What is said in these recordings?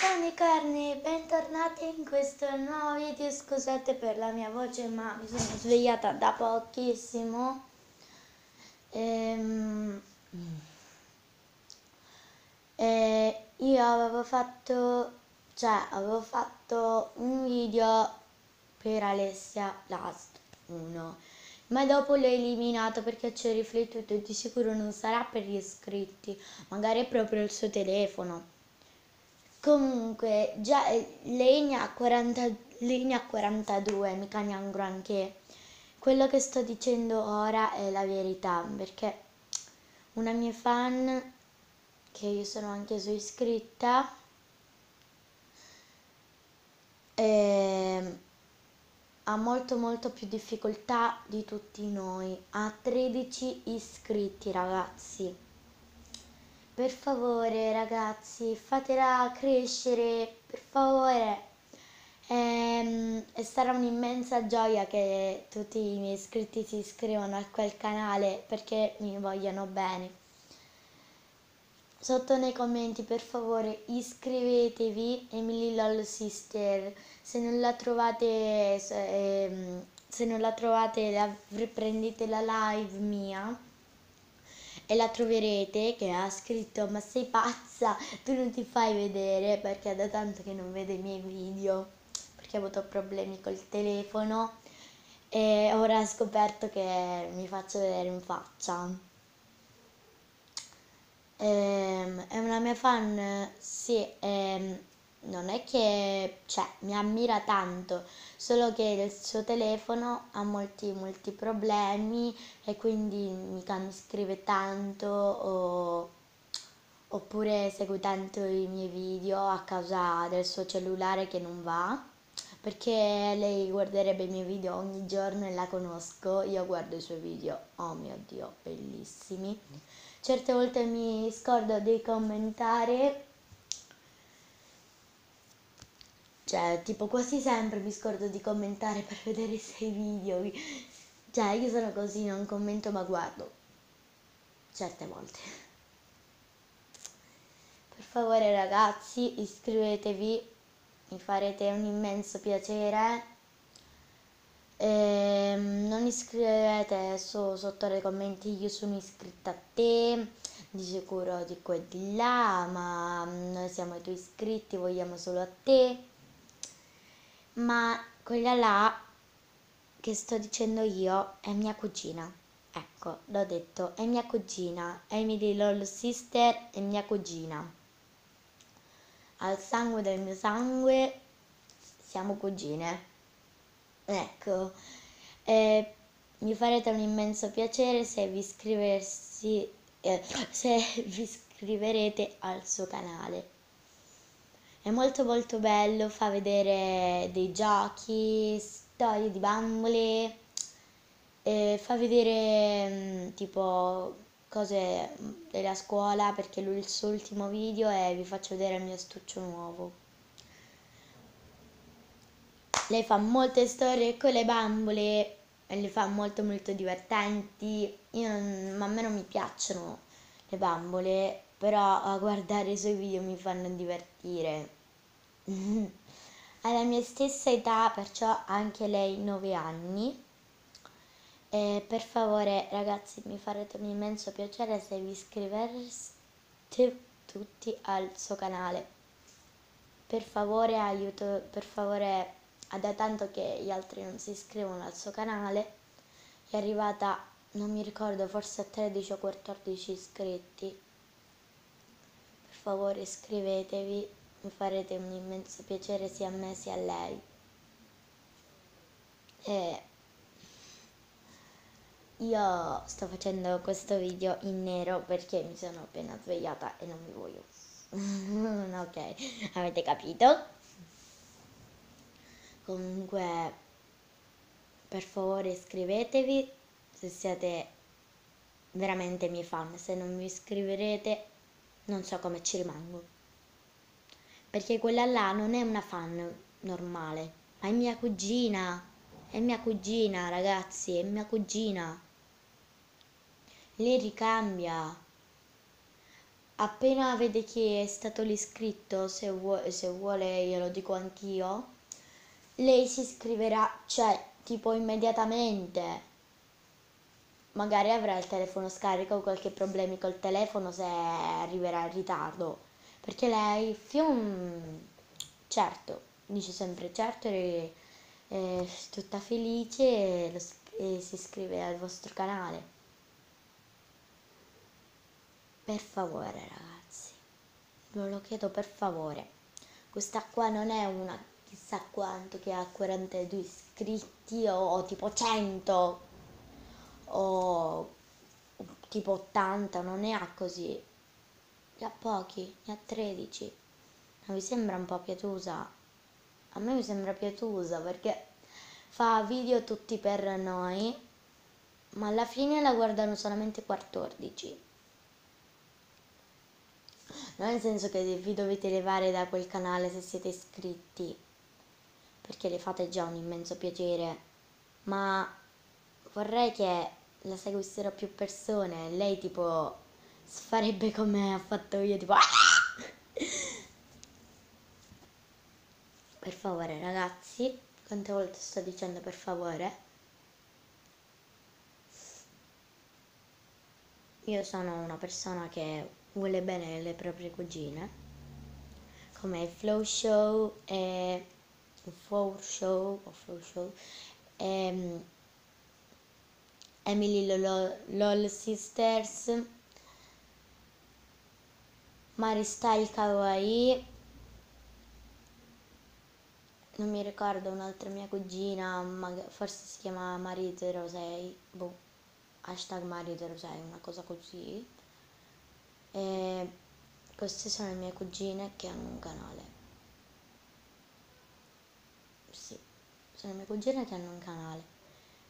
Ciao unicorni, bentornati in questo nuovo video, scusate per la mia voce ma mi sono svegliata da pochissimo. Ehm, e io avevo fatto, cioè avevo fatto un video per Alessia Last 1 ma dopo l'ho eliminato perché ci ho riflettuto e di sicuro non sarà per gli iscritti, magari è proprio il suo telefono. Comunque, già lei ne ha, 40, lei ne ha 42, mica ne ha un granché. Quello che sto dicendo ora è la verità, perché una mia fan, che io sono anche su iscritta, eh, ha molto molto più difficoltà di tutti noi. Ha 13 iscritti, ragazzi per favore ragazzi fatela crescere per favore. Ehm, e sarà un'immensa gioia che tutti i miei iscritti si iscrivano a quel canale perché mi vogliono bene. Sotto nei commenti per favore iscrivetevi Emily LOL Sister. Se non la trovate se, ehm, se non la trovate riprendete la live mia e la troverete che ha scritto ma sei pazza, tu non ti fai vedere perché è da tanto che non vede i miei video perché ho avuto problemi col telefono e ora ha scoperto che mi faccio vedere in faccia. Ehm, è una mia fan, sì, ehm, non è che cioè, mi ammira tanto, solo che il suo telefono ha molti, molti problemi e quindi mica mi scrive tanto o, oppure segue tanto i miei video a causa del suo cellulare che non va perché lei guarderebbe i miei video ogni giorno e la conosco, io guardo i suoi video, oh mio dio, bellissimi. Certe volte mi scordo di commentare Cioè, tipo quasi sempre mi scordo di commentare per vedere i suoi video. Cioè, io sono così, non commento ma guardo. Certe volte. Per favore ragazzi, iscrivetevi, mi farete un immenso piacere. E ehm, non iscrivete su, sotto nei commenti io sono iscritta a te di sicuro di qua e di là ma noi siamo i tuoi iscritti vogliamo solo a te ma quella là che sto dicendo io è mia cugina. Ecco, l'ho detto, è mia cugina. Emily Lol Sister è mia cugina. Al sangue del mio sangue siamo cugine. Ecco, eh, mi farete un immenso piacere se vi eh, se vi iscriverete al suo canale è molto molto bello, fa vedere dei giochi, storie di bambole, e fa vedere mm, tipo cose della scuola perché il suo ultimo video è vi faccio vedere il mio astuccio nuovo. Lei fa molte storie con le bambole e le fa molto molto divertenti. Io non, a me non mi piacciono le bambole, però a guardare i suoi video mi fanno divertire. Alla mia stessa età, perciò anche lei 9 anni. E per favore ragazzi mi farete un immenso piacere se vi iscrivereste tutti al suo canale. Per favore aiuto, per favore da tanto che gli altri non si iscrivono al suo canale è arrivata non mi ricordo forse a 13 o 14 iscritti favore iscrivetevi, mi farete un immenso piacere sia a me sia a lei. E io sto facendo questo video in nero perché mi sono appena svegliata e non mi voglio. ok, avete capito? Comunque, per favore iscrivetevi se siete veramente miei fan. Se non vi iscriverete non so come ci rimango. Perché quella là non è una fan normale, ma è mia cugina. È mia cugina, ragazzi, è mia cugina. Lei ricambia. appena vede chi è stato l'iscritto, se vuole, se vuole glielo dico anch'io, lei si iscriverà, cioè tipo immediatamente. Magari avrà il telefono scarico o qualche problema col telefono se arriverà in ritardo. Perché lei, fium, certo, dice sempre certo è tutta felice e, lo, e si iscrive al vostro canale. Per favore ragazzi, ve lo chiedo per favore. Questa qua non è una chissà quanto che ha 42 iscritti o, o tipo 100 o tipo 80, non ne ha così. Ne ha pochi, ne ha 13. Non vi sembra un po' pietosa? A me mi sembra pietosa perché fa video tutti per noi, ma alla fine la guardano solamente 14 non nel senso che vi dovete levare da quel canale se siete iscritti, perché le fate già un immenso piacere, ma vorrei che la seguissero più persone, lei tipo farebbe come ho fatto io, tipo... Per favore ragazzi, quante volte sto dicendo per favore? Io sono una persona che vuole bene alle proprie cugine, come il Flow Show e il Flow Show, o Flow Show e mm, Emily LOL, Sisters, Maristyle Kawaii, non mi ricordo un'altra mia cugina, forse si chiama Marie06, boh, hashtag Marie06, una cosa così. E queste sono le mie cugine che hanno un canale. Sì sono le mie cugine che hanno un canale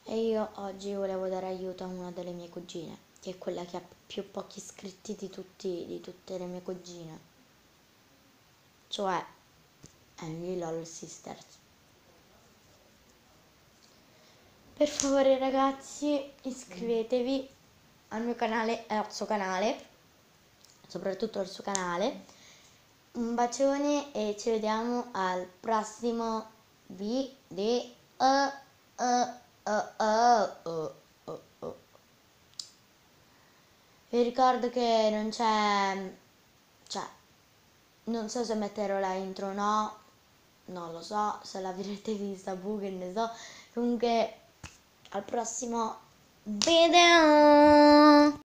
e io oggi volevo dare aiuto a una delle mie cugine che è quella che ha più pochi iscritti di, tutti, di tutte le mie cugine cioè Emily LOL Sisters per favore ragazzi iscrivetevi al mio canale e al suo canale soprattutto al suo canale. Un bacione e ci vediamo al prossimo video. Uh, uh, uh, Vi ricordo che non c'è... cioè, non so se metterò la intro o no, non lo so, se l'avrete vista, buche, ne so. Comunque, al prossimo video!